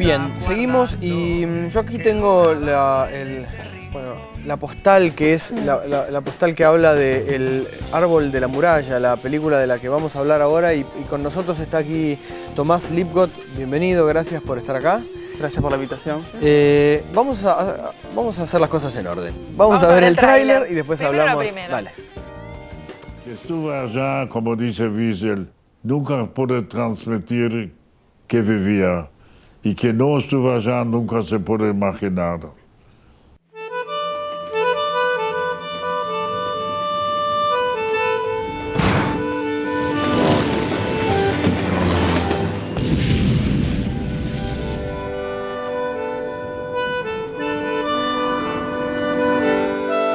Bien, seguimos y mm, yo aquí tengo la, el- bueno, la postal que es la, la- la postal que habla del árbol de la muralla, la película de la que vamos a hablar ahora y, y con nosotros está aquí Tomás Lipgott, bienvenido, gracias por estar acá. Gracias por la invitación. Eh, vamos, a, a- vamos a hacer las cosas en orden. Vamos, Vamos a a ver el tráiler. y después Primero hablamos. primero. Vale. Que estuve allá, como dice Wiesel, nunca pude transmitir que vivía. Y que no estuve allá nunca se puede imaginar.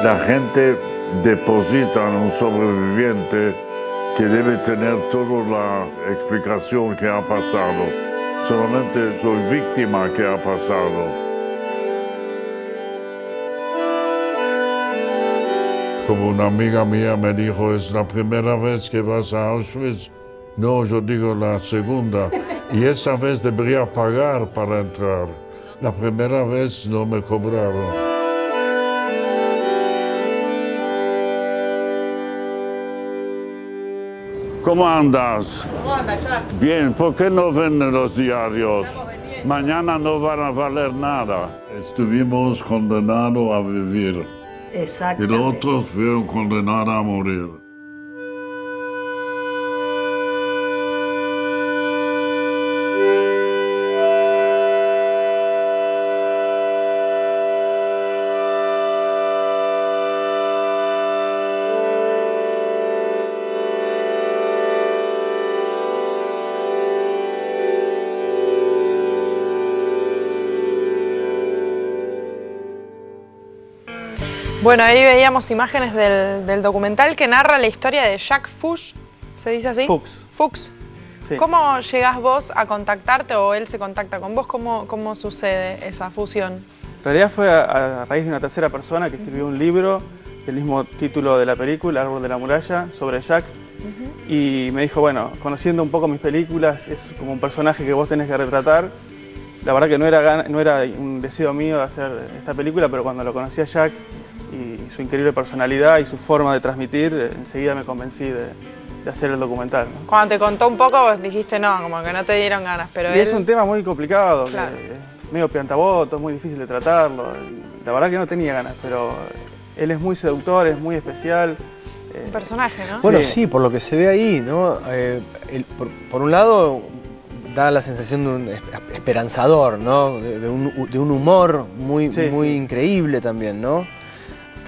La gente deposita en un sobreviviente que debe tener toda la explicación que ha pasado. Solamente soy víctima que ha pasado. Como una amiga mía me dijo, es la primera vez que vas a Auschwitz. No, yo digo la segunda. Y esa vez debería pagar para entrar. La primera vez no me cobraron. ¿Cómo andas? Bien, ¿por qué no venden los diarios? Mañana no van a valer nada. Estuvimos condenados a vivir y Exactamente. los otros fueron condenados a morir. Bueno, ahí veíamos imágenes del, del documental que narra la historia de Jacques Fuchs, ¿se dice así? Fuchs. Fuchs. Sí. ¿Cómo llegás vos a contactarte o él se contacta con vos? ¿Cómo, cómo sucede esa fusión? En realidad fue a, a raíz de una tercera persona que escribió un libro del mismo título de la película, Árbol de la Muralla, sobre Jack. Y me dijo, bueno, conociendo un poco mis películas, es como un personaje que vos tenés que retratar. La verdad que no era, no era un deseo mío de hacer esta película, pero cuando lo conocí a Jack y su increíble personalidad y su forma de transmitir, eh, enseguida me convencí de, de hacer el documental. ¿no? Cuando te contó un poco, vos dijiste no, como que no te dieron ganas, pero Y él... es un tema muy complicado, que Claro. es medio piantaboto, muy difícil de tratarlo. La verdad que no tenía ganas, pero él es muy seductor, es muy especial. eh, Un personaje, ¿no? Bueno, Sí. sí, por lo que se ve ahí, ¿no? Eh, el- por, por un lado, da la sensación de un es- esperanzador, ¿no? De, de un, de un humor muy, Sí, muy sí. increíble también, ¿no?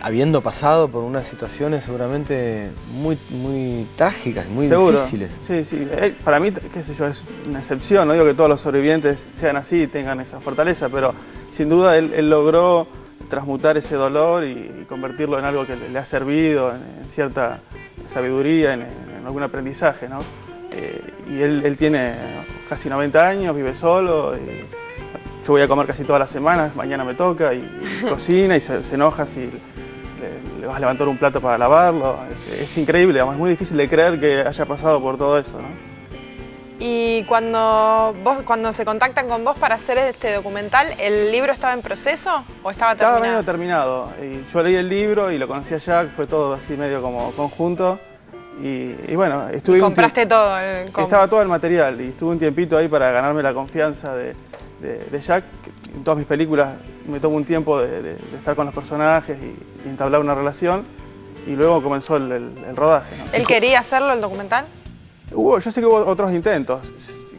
Habiendo pasado por unas situaciones seguramente muy, muy trágicas, muy Seguro. difíciles. Sí, sí. Él, para mí, qué sé yo, es una excepción. No digo que todos los sobrevivientes sean así y tengan esa fortaleza, pero sin duda él, él logró transmutar ese dolor y, y convertirlo en algo que le, le ha servido, en, en cierta sabiduría, en, en algún aprendizaje, ¿no? Eh, y él, él tiene casi 90 años, vive solo. y yo voy a comer casi todas las semanas, mañana me toca y, y cocina y se, se enoja si vas a levantar un plato para lavarlo. Es, es increíble, digamos, es muy difícil de creer que haya pasado por todo eso. ¿no? Y cuando vos, cuando se contactan con vos para hacer este documental, ¿el libro estaba en proceso o estaba Estaba terminado? medio terminado. Y yo leí el libro y lo conocí a Jack, fue todo así medio como conjunto. Y, y bueno, estuve Y compraste todo el Estaba todo el material y estuve un tiempito ahí para ganarme la confianza de, de- de Jack. En todas mis películas me tomo un tiempo de, de- de estar con los personajes y, y entablar una relación. Y luego comenzó el, el- el rodaje. ¿no? ¿Él quería hacerlo el documental? Hubo, yo sé que hubo otros intentos.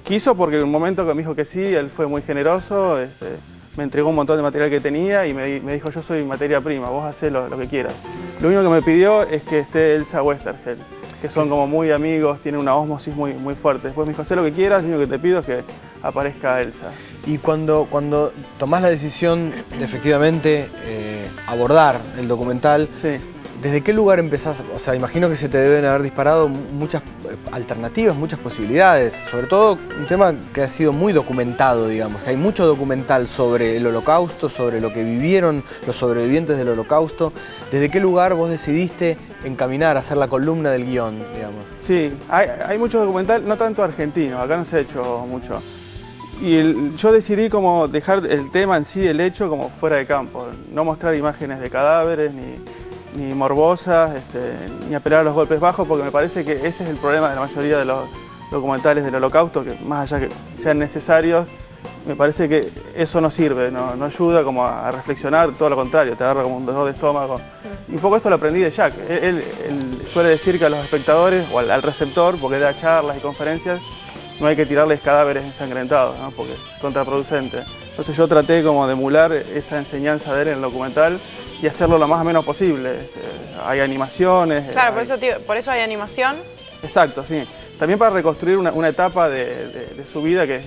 Quiso porque en un momento que me dijo que sí, él fue muy generoso, este, me entregó un montón de material que tenía y me, di- me dijo yo soy materia prima, vos hacés lo, lo que quieras. Lo único que me pidió es que esté Elsa Westergel, que son como muy amigos, tienen una osmosis muy, muy fuerte. Después me dijo, haz lo que quieras, lo único que te pido es que aparezca Elsa. Y cuando, cuando tomás la decisión de efectivamente eh, abordar el documental, Sí. ¿desde qué lugar empezás? O sea, imagino que se te deben haber disparado muchas eh, alternativas, muchas posibilidades. Sobre todo un tema que ha sido muy documentado, digamos. Que hay mucho documental sobre el holocausto, sobre lo que vivieron los sobrevivientes del holocausto. ¿Desde qué lugar vos decidiste encaminar, hacer la columna del guion, digamos? Sí, hay, hay mucho documental, no tanto argentino, acá no se ha hecho mucho. Y yo decidí como dejar el tema en sí, el hecho, como fuera de campo. No mostrar imágenes de cadáveres, ni, ni morbosas, este, ni apelar a los golpes bajos, porque me parece que ese es el problema de la mayoría de los documentales del holocausto, que más allá que sean necesarios, me parece que eso no sirve, no, ayuda como a, reflexionar, todo lo contrario, te agarra como un dolor de estómago. Y un poco esto lo aprendí de Jack. Él, suele decir que a los espectadores o al, receptor, porque da charlas y conferencias, no hay que tirarles cadáveres ensangrentados, porque es contraproducente. Entonces yo traté como de emular esa enseñanza de él en el documental y hacerlo lo más o menos posible. Este, hay animaciones. Claro, por, eso, por eso hay animación. Exacto, sí. También para reconstruir una, etapa de, de, su vida que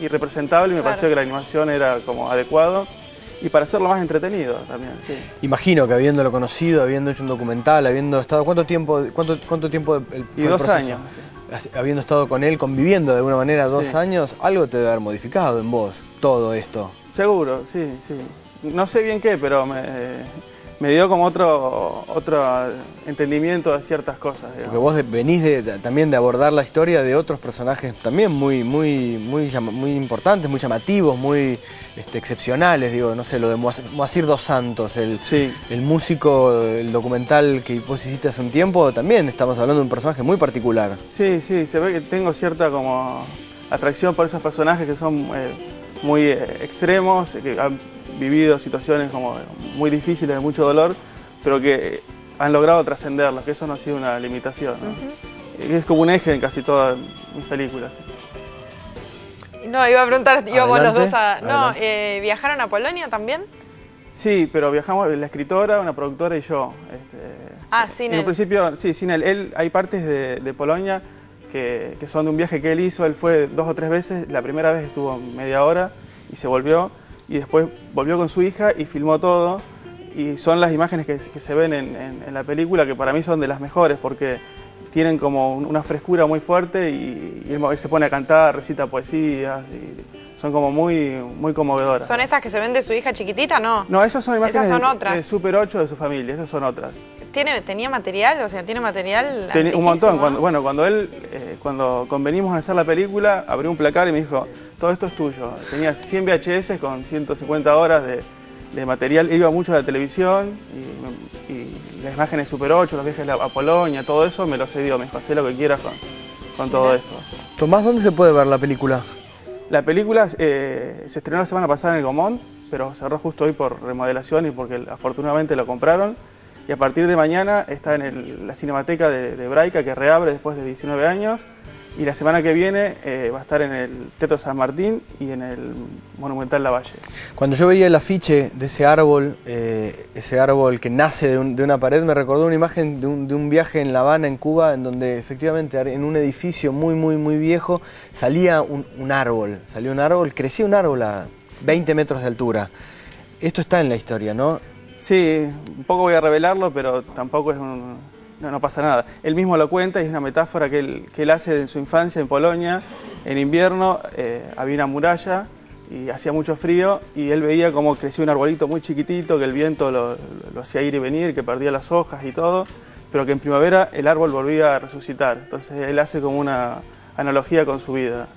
irrepresentable y me pareció que la animación era como adecuado y para hacerlo más entretenido también, sí. Imagino que habiéndolo conocido, habiendo hecho un documental, habiendo estado... ¿Cuánto tiempo, cuánto, cuánto tiempo el, Y dos años. Habiendo estado con él, conviviendo de alguna manera dos años, algo te debe haber modificado en vos, todo esto. Seguro, sí, sí. No sé bien qué, pero me, me dio como otro, otro entendimiento de ciertas cosas. Porque vos venís de, también de abordar la historia de otros personajes también muy, muy, muy, muy importantes, muy llamativos, muy este, excepcionales, digo, no sé, lo de Moacir dos Santos, el, el músico, el documental que vos hiciste hace un tiempo, también estamos hablando de un personaje muy particular. Sí, sí, se ve que tengo cierta como atracción por esos personajes que son eh, muy eh, extremos, que vivido situaciones como muy difíciles, de mucho dolor, pero que han logrado trascenderlas, que eso no ha sido una limitación. Es como un eje en casi todas mis películas. No, iba a preguntar, íbamos los dos a... No, eh, ¿viajaron a Polonia también? Sí, pero viajamos la escritora, una productora y yo. Este, ah, sin en él. principio, sí, sin él. él hay partes de, Polonia que, que, son de un viaje que él hizo. Él fue dos o tres veces. La primera vez estuvo media hora y se volvió y después volvió con su hija y filmó todo. Y son las imágenes que, se ven en, la película que para mí son de las mejores porque tienen como una frescura muy fuerte y, él se pone a cantar, recita poesías y son como muy, muy conmovedoras. ¿Son esas que se ven de su hija chiquitita? No. No, esas son imágenes son otras. De, Super 8 de su familia, esas son otras. ¿Tiene, ¿Tenía material? O sea, ¿tiene material? un montón. Cuando, bueno, cuando él, eh, cuando convenimos a hacer la película, abrió un placar y me dijo, todo esto es tuyo. Tenía 100 VHS con 150 horas de, material. Iba mucho a la televisión y, las imágenes Super 8, los viajes a Polonia, todo eso me lo cedió. Me dijo, haz lo que quieras con, con todo esto. Tomás, ¿dónde se puede ver la película? La película eh, se estrenó la semana pasada en el Gomón, pero cerró justo hoy por remodelación y porque afortunadamente lo compraron y a partir de mañana está en la Cinemateca de, Braica que reabre después de 19 años y la semana que viene eh, va a estar en el Teatro San Martín y en el Monumental Lavalle. Cuando yo veía el afiche de ese árbol, eh, ese árbol que nace de, una pared, me recordó una imagen de un, viaje en La Habana, en Cuba, en donde efectivamente en un edificio muy, muy, muy viejo salía un, un árbol, salía un árbol, crecía un árbol a 20 metros de altura. Esto está en la historia, ¿no? Sí, un poco voy a revelarlo, pero tampoco es un, no, pasa nada. Él mismo lo cuenta y es una metáfora que él, que él hace en su infancia en Polonia. En invierno eh, había una muralla y hacía mucho frío y él veía cómo crecía un arbolito muy chiquitito, que el viento lo, hacía ir y venir, que perdía las hojas y todo, pero que en primavera el árbol volvía a resucitar. Entonces él hace como una analogía con su vida.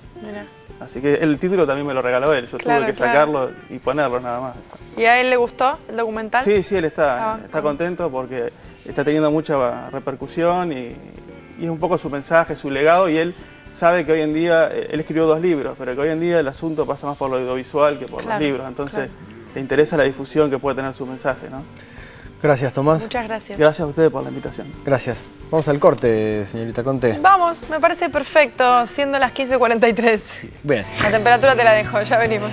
Así que el título también me lo regaló él, yo tuve que sacarlo y ponerlo nada más. ¿Y a él le gustó el documental? Sí, sí, él está, está contento porque está teniendo mucha repercusión y, es un poco su mensaje, su legado y él sabe que hoy en día, eh, él escribió dos libros, pero que hoy en día el asunto pasa más por lo audiovisual que por los libros, entonces le interesa la difusión que puede tener su mensaje. ¿no? Gracias, Tomás. Muchas gracias. Gracias a ustedes por la invitación. Gracias. Vamos al corte, señorita Conte. Vamos, me parece perfecto, siendo las 15.43. Bien. La temperatura te la dejo, ya venimos.